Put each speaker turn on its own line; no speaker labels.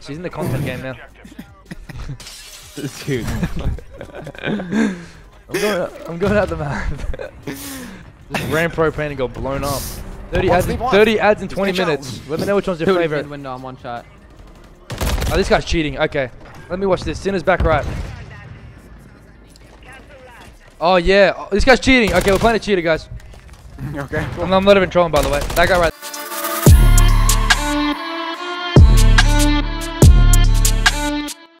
She's in the content game now.
Dude.
I'm going. I'm going out the map. Grand ran propane and got blown up. 30 ads. In, 30 ads in 20 minutes. Let me know which one's your favorite.
window, on one shot.
Oh, this guy's cheating. Okay. Let me watch this. Sinner's back right. Oh, yeah. Oh, this guy's cheating. Okay, we're playing a cheater, guys.
okay.
I'm, I'm not even trolling, by the way. That guy right